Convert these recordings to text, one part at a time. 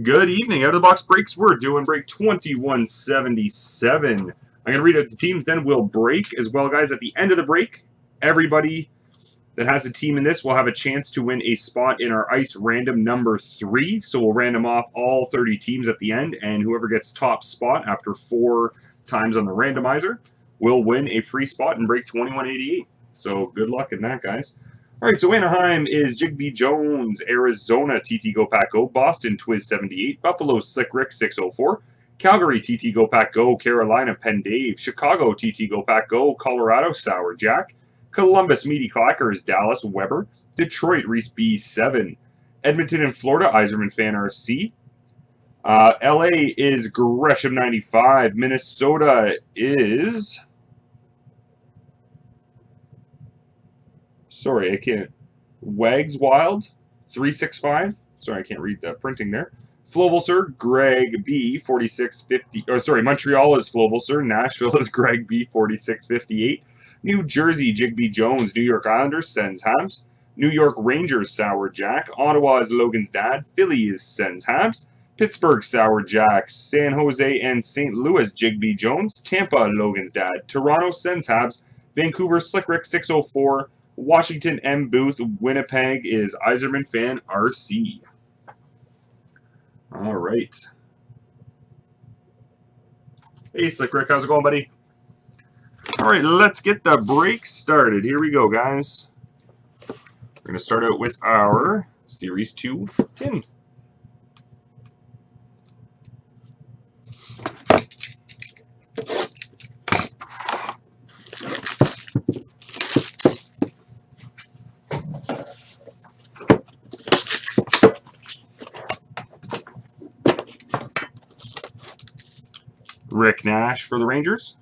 Good evening. Out of the box breaks. We're doing break 2177. I'm going to read out the teams, then we'll break as well, guys. At the end of the break, everybody that has a team in this will have a chance to win a spot in our ice random number three. So we'll random off all 30 teams at the end, and whoever gets top spot after four times on the randomizer will win a free spot in break 2188. So good luck in that, guys. All right, so Anaheim is Jigby Jones, Arizona TT Go Pack Go, Boston Twiz 78, Buffalo Slick Rick 604, Calgary TT Go Pack Go, Carolina Penn Dave, Chicago TT Go Pack Go, Colorado Sour Jack, Columbus Meaty Clackers, Dallas Weber, Detroit Reese B7, Edmonton and Florida Eiserman Fan RC, uh, LA is Gresham 95, Minnesota is Sorry, I can't. Wags Wild, 365. Sorry, I can't read the printing there. Flovelser, Greg B, 4650. Oh, sorry, Montreal is Flovelser. Nashville is Greg B, 4658. New Jersey, Jigby Jones. New York Islanders, Sens Habs. New York Rangers, Sour Jack. Ottawa is Logan's dad. Philly is Sens Habs. Pittsburgh, Sour Jack. San Jose and St. Louis, Jigby Jones. Tampa, Logan's dad. Toronto, Sens Habs. Vancouver, Slickrick, 604. Washington M. Booth, Winnipeg is Eiserman Fan RC. All right. Hey, Slick Rick, how's it going, buddy? All right, let's get the break started. Here we go, guys. We're going to start out with our Series 2 tin. Rick Nash for the Rangers.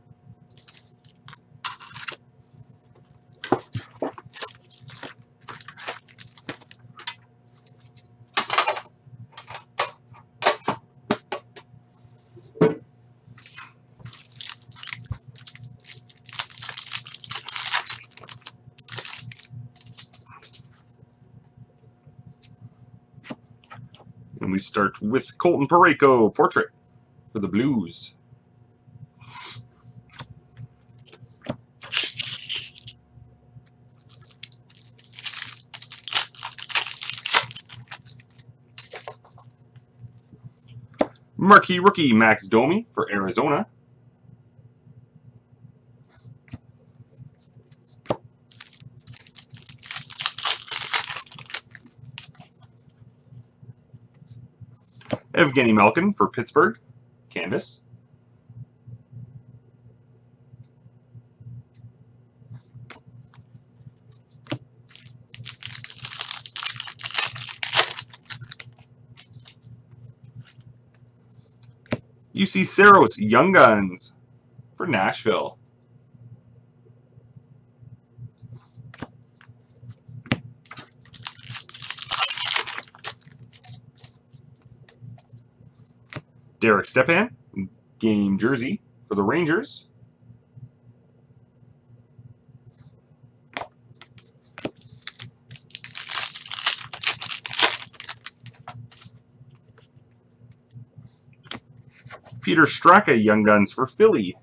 And we start with Colton Parayko, portrait for the Blues. Marquee rookie Max Domi for Arizona. Evgeny Malkin for Pittsburgh. Canvas. Juuse Saros Young Guns for Nashville. Derek Stepan, game jersey for the Rangers. Peter Straka Young Guns for Philly.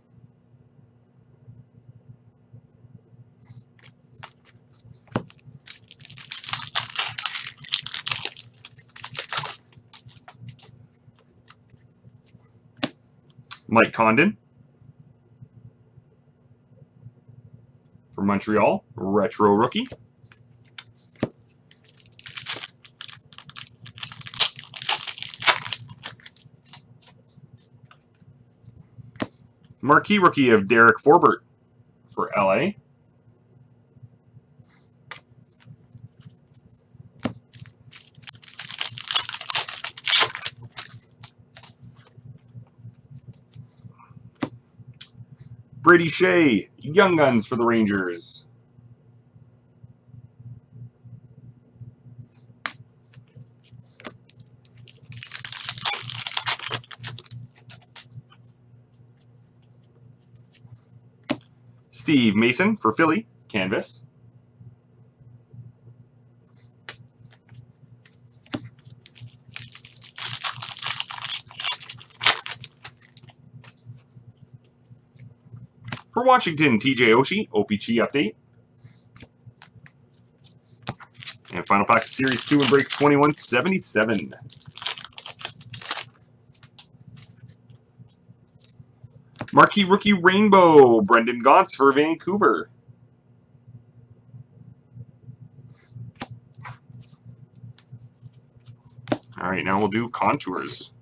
Mike Condon for Montreal, retro rookie. Marquee rookie of Derek Forbort for LA. Brady Skjei, Young Guns for the Rangers. Steve Mason for Philly, canvas. For Washington, TJ Oshie, OPC update. And final pack series 2 and break 2177. Marquee Rookie Rainbow, Brendan Gaunce for Vancouver. All right, now we'll do contours.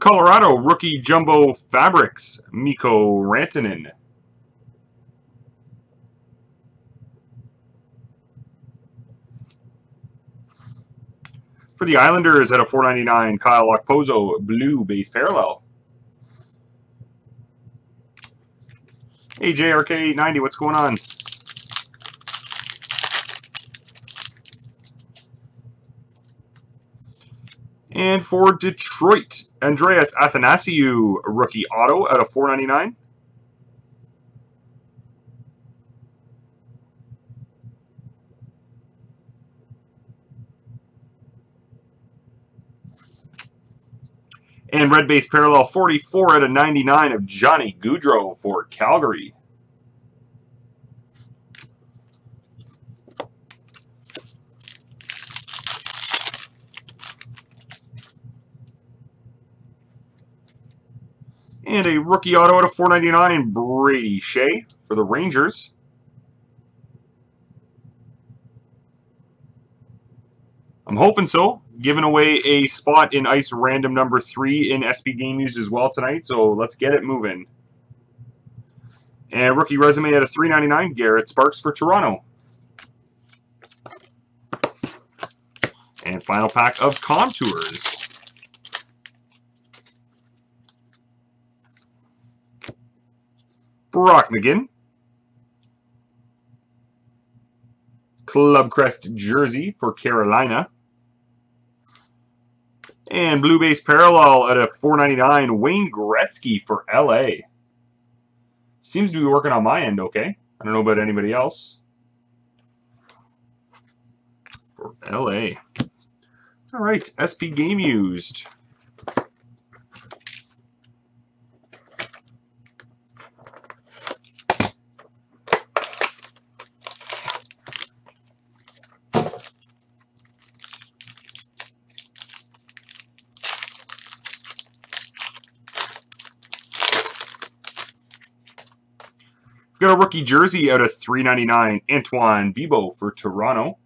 Colorado, rookie jumbo fabrics, Mikko Rantanen. For the Islanders at a 499, Kyle Okposo, blue base parallel. Hey, JRK90, what's going on? And for Detroit, Andreas Athanasiou, rookie auto out of 499. And red base parallel 44 out of 99 of Johnny Gaudreau for Calgary. And a rookie auto out of 499, Brady Skjei for the Rangers. I'm hoping so. Giving away a spot in Ice Random number 3 in SP Game Used as well tonight, so let's get it moving. And rookie resume at a 399, Garrett Sparks for Toronto. And final pack of Contours. Brock McGinn. Club Crest jersey for Carolina. And blue base parallel at a 499 Wayne Gretzky for LA. Seems to be working on my end okay. I don't know about anybody else. For LA. All right, SP Game Used. Got a rookie jersey out of 399, Antoine Bibeau for Toronto.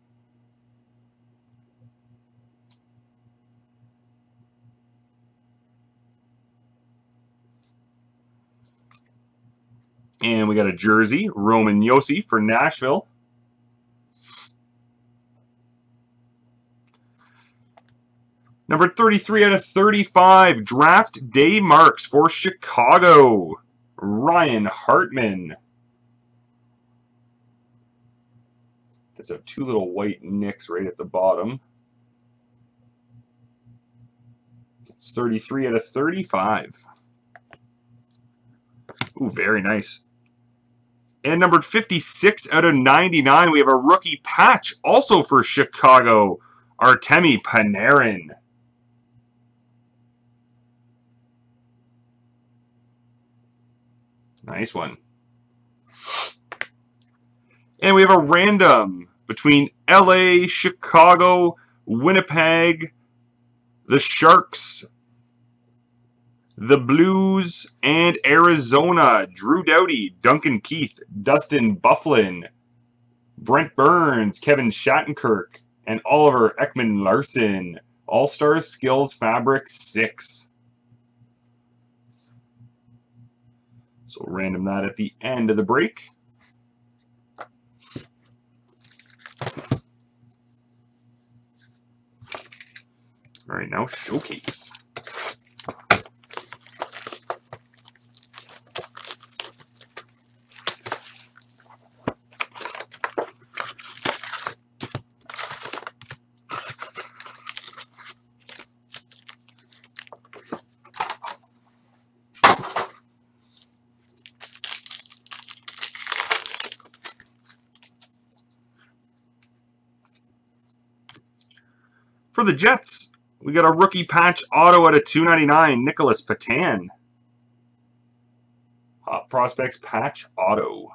And we got a jersey, Roman Josi for Nashville. Number 33 out of 35, draft day marks for Chicago, Ryan Hartman. There's a two little white nicks right at the bottom. It's 33 out of 35. Ooh, very nice. And numbered 56 out of 99, we have a rookie patch also for Chicago, Artemi Panarin. Nice one. And we have a random between LA, Chicago, Winnipeg, the Sharks, the Blues, and Arizona. Drew Doughty, Duncan Keith, Dustin Byfuglien, Brent Burns, Kevin Shattenkirk, and Oliver Ekman Larsson. All-Star Skills Fabric 6. So random that at the end of the break. All right, now showcase. For the Jets, we got a rookie patch auto at a 299, Nicolas Petan. Hot Prospects patch auto.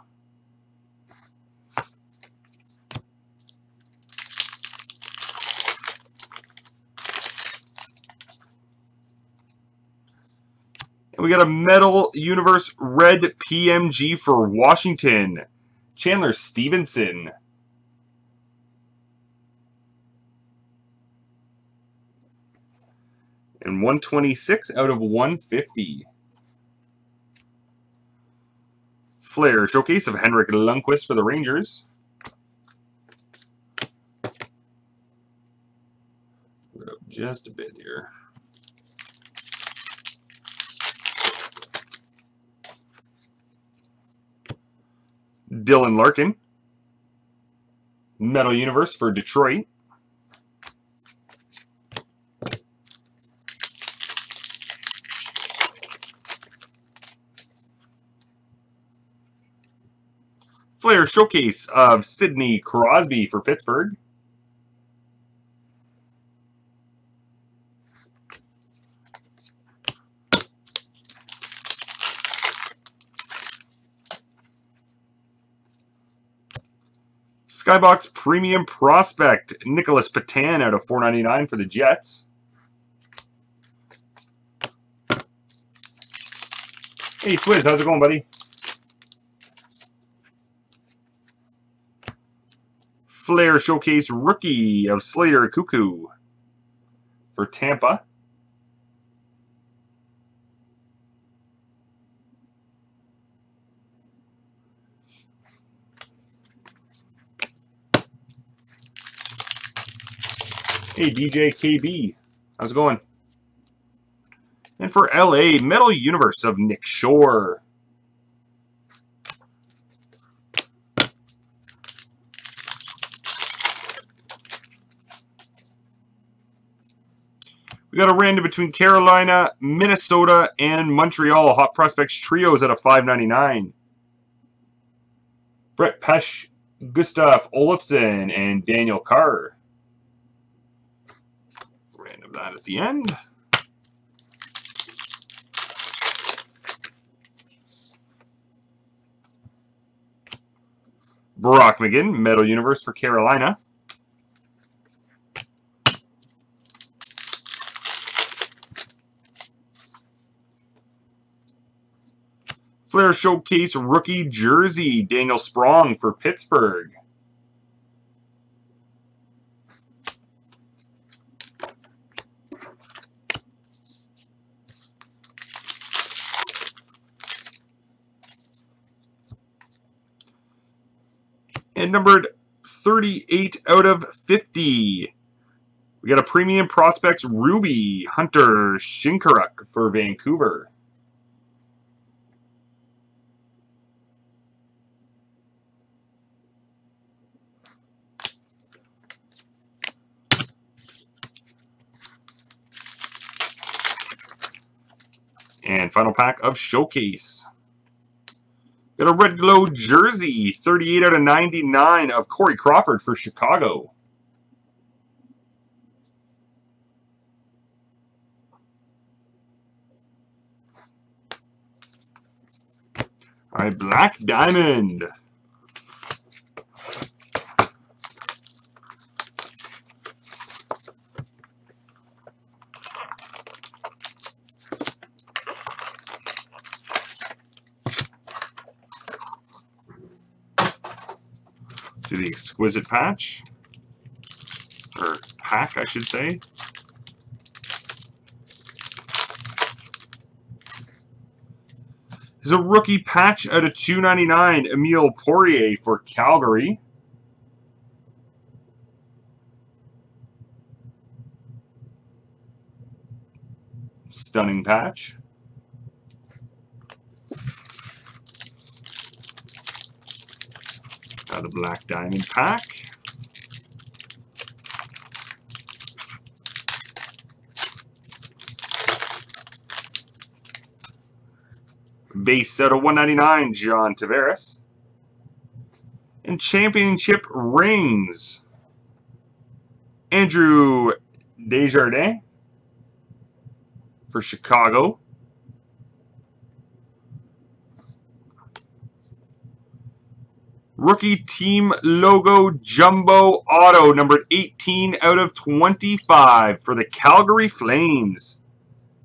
And we got a Metal Universe Red PMG for Washington. Chandler Stephenson. And 126 out of 150. Flair Showcase of Henrik Lundqvist for the Rangers. Just a bit here. Dylan Larkin. Metal Universe for Detroit. Flair Showcase of Sidney Crosby for Pittsburgh. Skybox Premium Prospect, Nicolas Petan out of 499 for the Jets. Hey, Twiz, how's it going, buddy? Flair Showcase Rookie of Slater Koekkoek for Tampa. Hey, DJ KB. How's it going? And for LA, Metal Universe of Nick Shore. We got a random between Carolina, Minnesota, and Montreal. Hot Prospects Trios at a 599. Brett Pesce, Gustav Olofsson, and Daniel Carr. Random that at the end. Brock McGinn, Metal Universe for Carolina. Flair Showcase rookie jersey, Daniel Sprong for Pittsburgh. And numbered 38 out of 50. We got a Premium Prospects Ruby Hunter Shinkaruk for Vancouver. And final pack of Showcase. Got a Red Glow jersey, 38 out of 99 of Corey Crawford for Chicago. All right, Black Diamond. To the exquisite patch, or pack, I should say. Is a rookie patch out of 299, Emile Poirier for Calgary. Stunning patch. A Black Diamond pack. Base set of 199, John Tavares. And championship rings. Andrew Desjardins for Chicago. Rookie team logo jumbo auto, numbered 18 out of 25 for the Calgary Flames.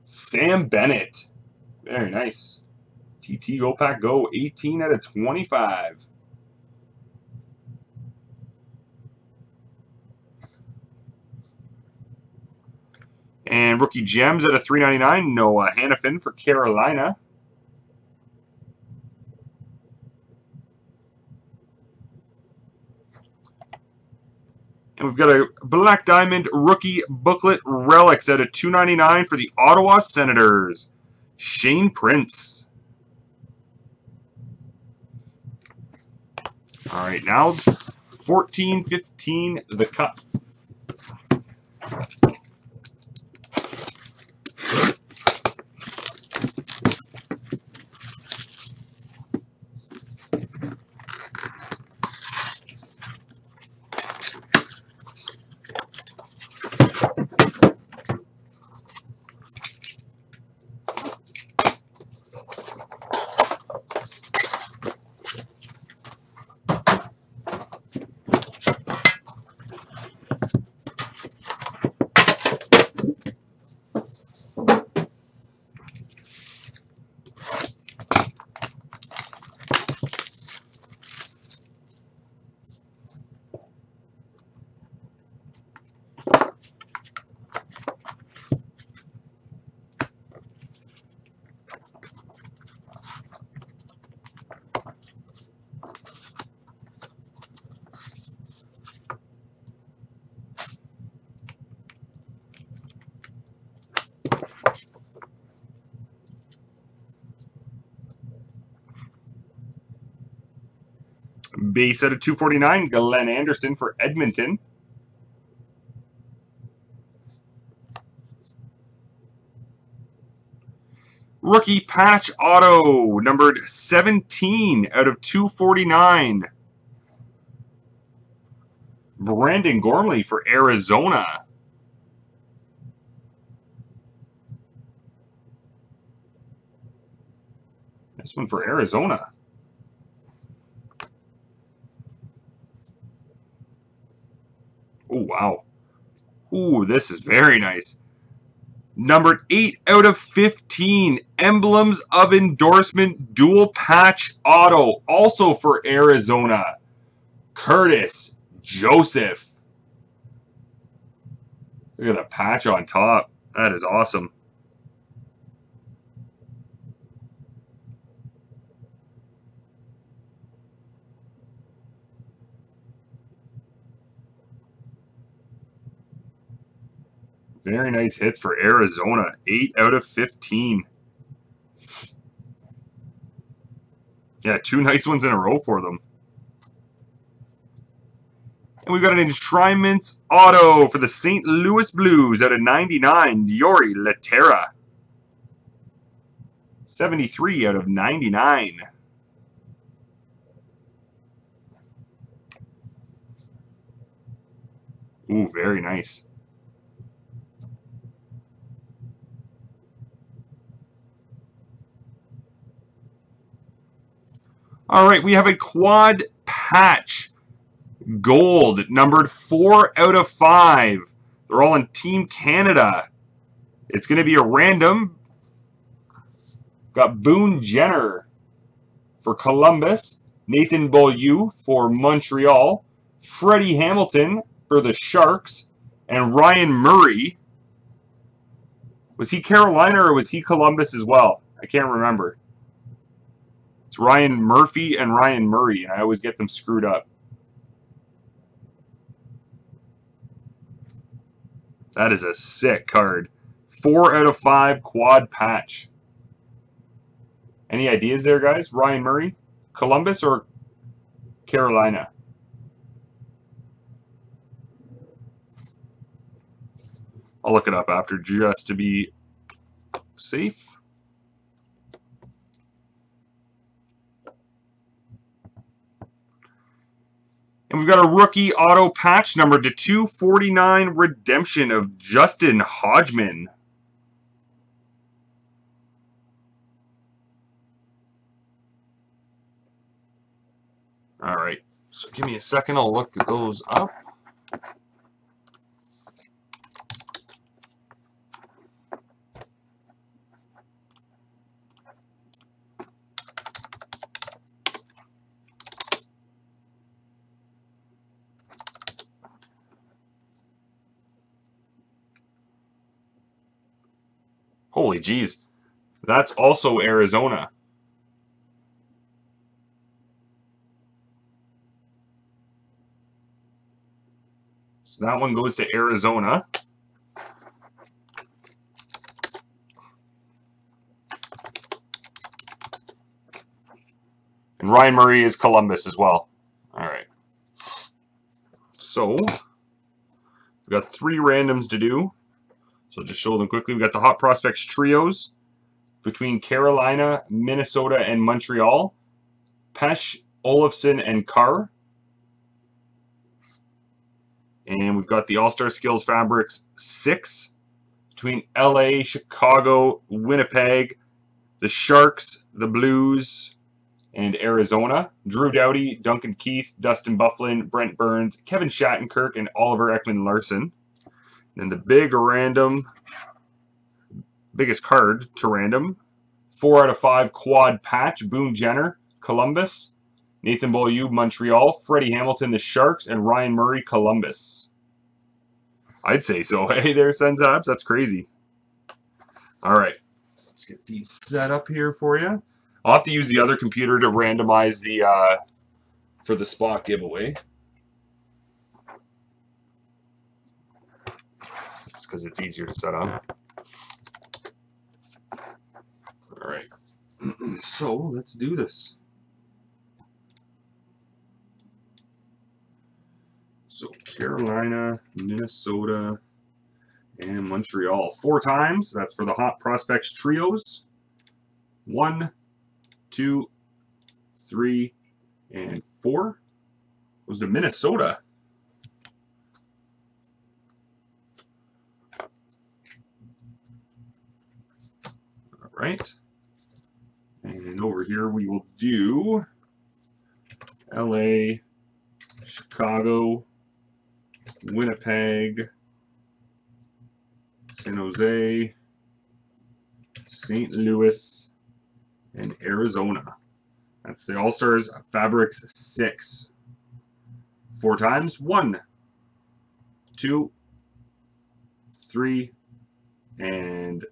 Sam Bennett. Very nice. TT Go Pack Go, 18 out of 25. And rookie gems at a 399, Noah Hanifin for Carolina. We've got a Black Diamond Rookie Booklet Relics at a 299 for the Ottawa Senators. Shane Prince. All right, now 14, 15, the cup. Base at a 249, Glenn Anderson for Edmonton. Rookie patch auto, numbered 17 out of 249. Brandon Gormley for Arizona. This one for Arizona. Oh, wow. Ooh, this is very nice. Numbered 8 out of 15. Emblems of Endorsement Dual Patch Auto. Also for Arizona. Curtis Joseph. Look at the patch on top. That is awesome. Very nice hits for Arizona. 8 out of 15. Yeah, two nice ones in a row for them. And we've got an Enshrinements Auto for the St. Louis Blues out of 99, Jori Lehtera. 73 out of 99. Ooh, very nice. All right, we have a quad patch. Gold, numbered 4 out of 5. They're all in Team Canada. It's going to be a random. Got Boone Jenner for Columbus. Nathan Beaulieu for Montreal. Freddie Hamilton for the Sharks. And Ryan Murray. Was he Carolina or was he Columbus as well? I can't remember. It's Ryan Murphy and Ryan Murray, and I always get them screwed up. That is a sick card. Four out of five quad patch. Any ideas there, guys? Ryan Murray, Columbus, or Carolina? I'll look it up after just to be safe. And we've got a rookie auto patch number to 249 redemption of Justin Hodgman. All right. So give me a second. I'll look those up. Holy jeez. That's also Arizona. So that one goes to Arizona. And Ryan Murray is Columbus as well. All right. So, we've got three randoms to do. So just show them quickly. We've got the Hot Prospects Trios between Carolina, Minnesota, and Montreal. Pesh, Olofsson, and Carr. And we've got the All-Star Skills Fabrics 6 between LA, Chicago, Winnipeg, the Sharks, the Blues, and Arizona. Drew Doughty, Duncan Keith, Dustin Byfuglien, Brent Burns, Kevin Shattenkirk, and Oliver Ekman Larsson. And the big random, biggest card to random, four out of five quad patch, Boone Jenner, Columbus, Nathan Beaulieu, Montreal, Freddie Hamilton, the Sharks, and Ryan Murray, Columbus. I'd say so. Hey there, Sensabs. That's crazy. All right. Let's get these set up here for you. I'll have to use the other computer to randomize the, uh, for the spot giveaway. Because it's easier to set up. All right, so let's do this. So Carolina, Minnesota, and Montreal. Four times. That's for the Hot Prospects Trios. One, two, three, and four. Goes to Minnesota. Right? And over here we will do LA, Chicago, Winnipeg, San Jose, St. Louis, and Arizona. That's the All-Stars Fabrics 6. Four times. One, two, three, and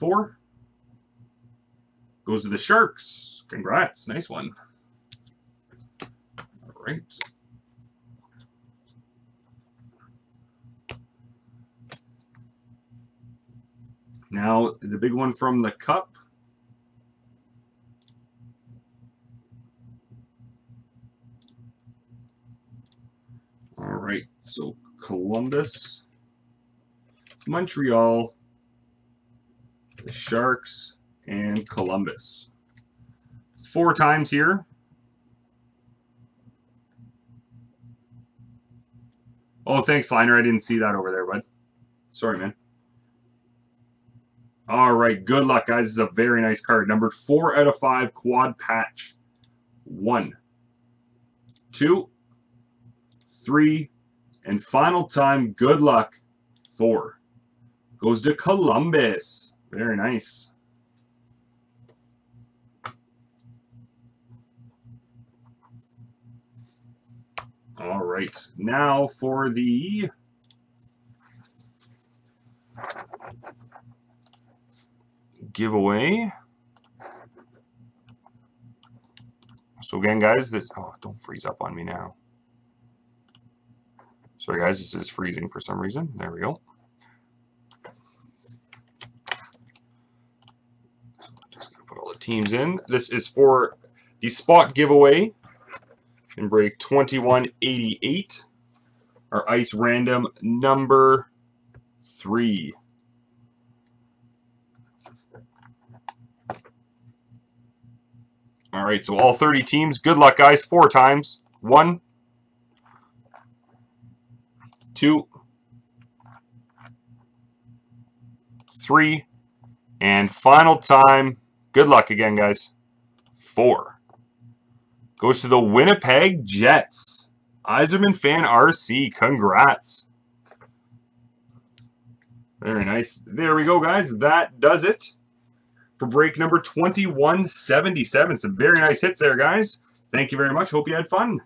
four. Goes to the Sharks. Congrats. Nice one. All right. Now, the big one from the Cup. All right, so Columbus, Montreal, the Sharks, and Columbus. Four times here. Oh, thanks, Liner. I didn't see that over there, bud. Sorry, man. All right, good luck, guys. This is a very nice card. Numbered four out of five quad patch. One, two, three, and final time, good luck, four. Goes to Columbus. Very nice. All right, now for the giveaway. So again, guys, this oh, don't freeze up on me now. Sorry, guys, this is freezing for some reason. There we go. So I'm just gonna put all the teams in. This is for the spot giveaway in break 2188. Our ice random number three. All right, so all 30 teams. Good luck, guys. Four times. One, two, three, and final time. Good luck again, guys. Four. Goes to the Winnipeg Jets. Eiserman Fan RC. Congrats. Very nice. There we go, guys. That does it for break number 2177. Some very nice hits there, guys. Thank you very much. Hope you had fun.